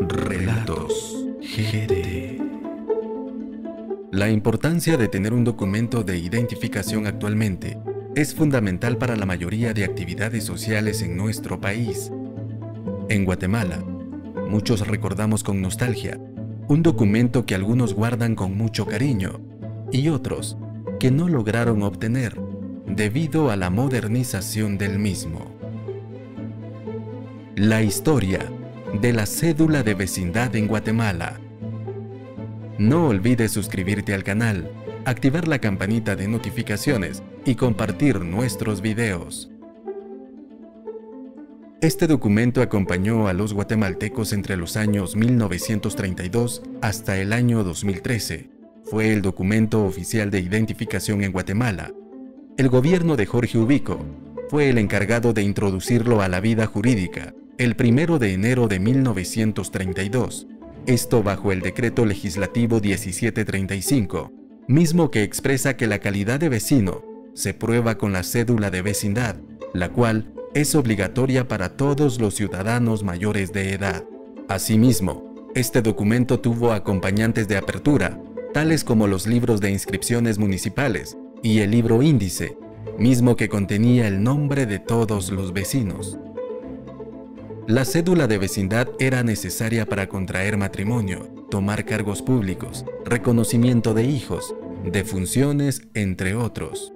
Relatos GD. La importancia de tener un documento de identificación actualmente es fundamental para la mayoría de actividades sociales en nuestro país. En Guatemala, muchos recordamos con nostalgia un documento que algunos guardan con mucho cariño y otros que no lograron obtener debido a la modernización del mismo. La historia de la cédula de vecindad en Guatemala. No olvides suscribirte al canal, activar la campanita de notificaciones y compartir nuestros videos. Este documento acompañó a los guatemaltecos entre los años 1932 hasta el año 2013. Fue el documento oficial de identificación en Guatemala. El gobierno de Jorge Ubico fue el encargado de introducirlo a la vida jurídica el 1 de enero de 1932, esto bajo el decreto legislativo 1735, mismo que expresa que la calidad de vecino se prueba con la cédula de vecindad, la cual es obligatoria para todos los ciudadanos mayores de edad. Asimismo, este documento tuvo acompañantes de apertura, tales como los libros de inscripciones municipales y el libro índice, mismo que contenía el nombre de todos los vecinos. La cédula de vecindad era necesaria para contraer matrimonio, tomar cargos públicos, reconocimiento de hijos, de funciones, entre otros.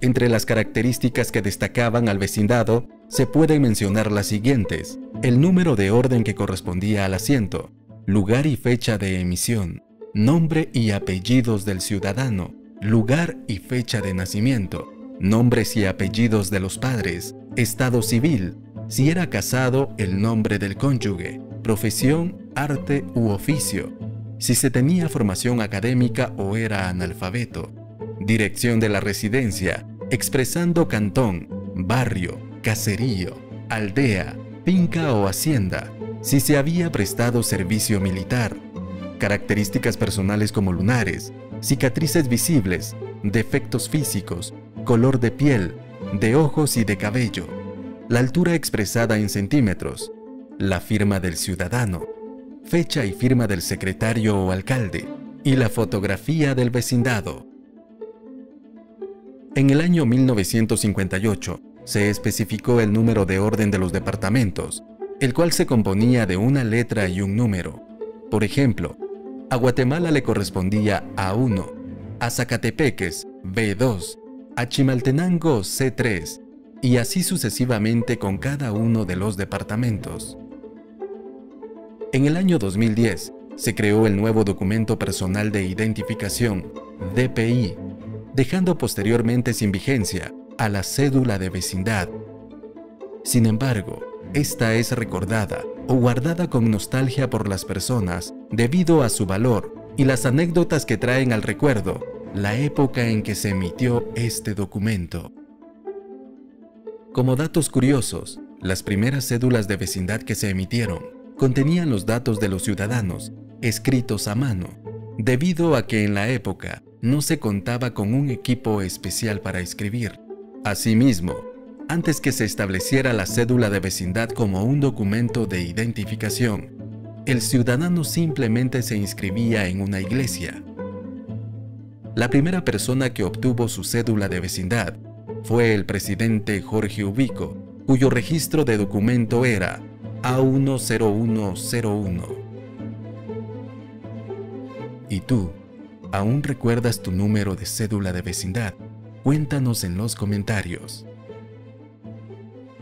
Entre las características que destacaban al vecindado, se pueden mencionar las siguientes. El número de orden que correspondía al asiento, lugar y fecha de emisión, nombre y apellidos del ciudadano, lugar y fecha de nacimiento, nombres y apellidos de los padres, estado civil, si era casado, el nombre del cónyuge, profesión, arte u oficio, si se tenía formación académica o era analfabeto, dirección de la residencia, expresando cantón, barrio, caserío, aldea, finca o hacienda, si se había prestado servicio militar, características personales como lunares, cicatrices visibles, defectos físicos, color de piel, de ojos y de cabello, la altura expresada en centímetros, la firma del ciudadano, fecha y firma del secretario o alcalde, y la fotografía del vecindado. En el año 1958 se especificó el número de orden de los departamentos, el cual se componía de una letra y un número. Por ejemplo, a Guatemala le correspondía A1, a Zacatepeques B2, a Chimaltenango C3 y así sucesivamente con cada uno de los departamentos. En el año 2010 se creó el nuevo Documento Personal de Identificación, DPI, dejando posteriormente sin vigencia a la cédula de vecindad. Sin embargo, esta es recordada o guardada con nostalgia por las personas debido a su valor y las anécdotas que traen al recuerdo la época en que se emitió este documento. Como datos curiosos, las primeras cédulas de vecindad que se emitieron contenían los datos de los ciudadanos, escritos a mano, debido a que en la época no se contaba con un equipo especial para escribir. Asimismo, antes que se estableciera la cédula de vecindad como un documento de identificación, el ciudadano simplemente se inscribía en una iglesia. La primera persona que obtuvo su cédula de vecindad fue el presidente Jorge Ubico, cuyo registro de documento era A10101. ¿Y tú? ¿Aún recuerdas tu número de cédula de vecindad? Cuéntanos en los comentarios.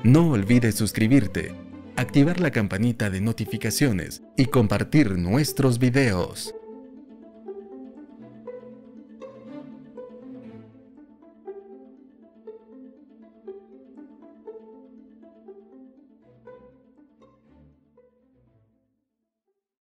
No olvides suscribirte, activar la campanita de notificaciones y compartir nuestros videos.